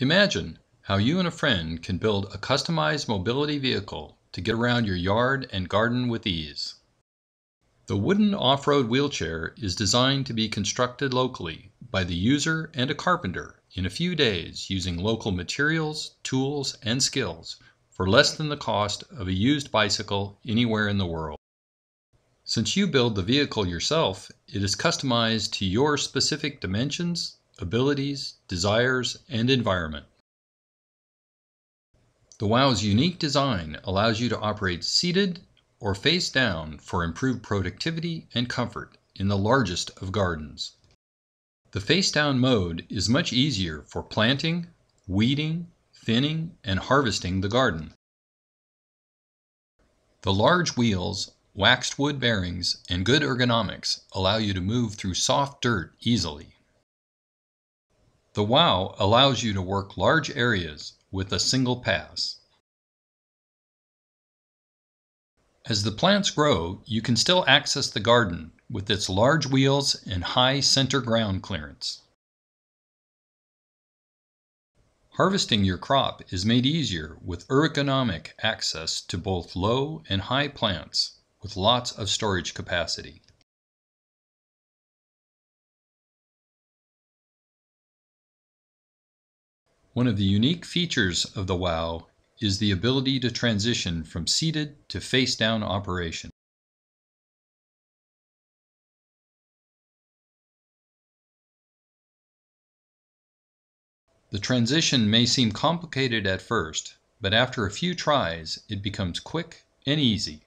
Imagine how you and a friend can build a customized mobility vehicle to get around your yard and garden with ease. The wooden off-road wheelchair is designed to be constructed locally by the user and a carpenter in a few days using local materials, tools, and skills for less than the cost of a used bicycle anywhere in the world. Since you build the vehicle yourself, it is customized to your specific dimensions, abilities, desires, and environment. The WOW's unique design allows you to operate seated or face down for improved productivity and comfort in the largest of gardens. The face down mode is much easier for planting, weeding, thinning, and harvesting the garden. The large wheels, waxed wood bearings, and good ergonomics allow you to move through soft dirt easily. The WOW allows you to work large areas with a single pass. As the plants grow, you can still access the garden with its large wheels and high center ground clearance. Harvesting your crop is made easier with ergonomic access to both low and high plants with lots of storage capacity. One of the unique features of the WOW is the ability to transition from seated to face-down operation. The transition may seem complicated at first, but after a few tries it becomes quick and easy.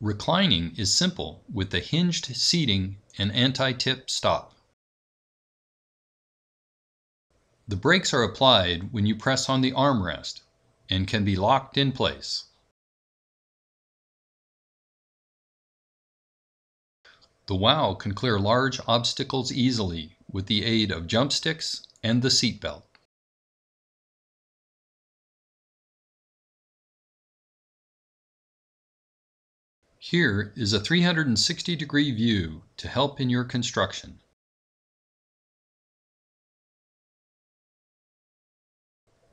Reclining is simple with the hinged seating and anti-tip stop. The brakes are applied when you press on the armrest and can be locked in place. The WOW can clear large obstacles easily with the aid of jump sticks and the seat Here is a 360 degree view to help in your construction.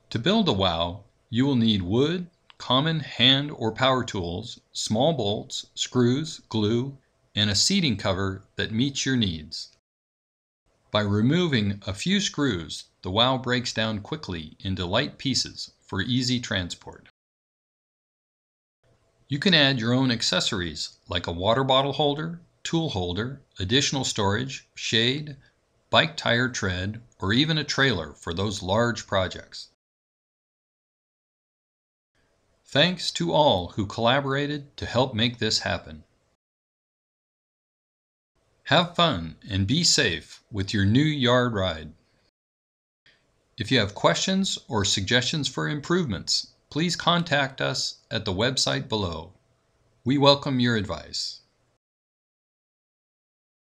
To build a WOW, you will need wood, common hand or power tools, small bolts, screws, glue, and a seating cover that meets your needs. By removing a few screws, the WOW breaks down quickly into light pieces for easy transport. You can add your own accessories like a water bottle holder, tool holder, additional storage, shade, bike tire tread, or even a trailer for those large projects. Thanks to all who collaborated to help make this happen. Have fun and be safe with your new yard ride. If you have questions or suggestions for improvements, please contact us at the website below. We welcome your advice.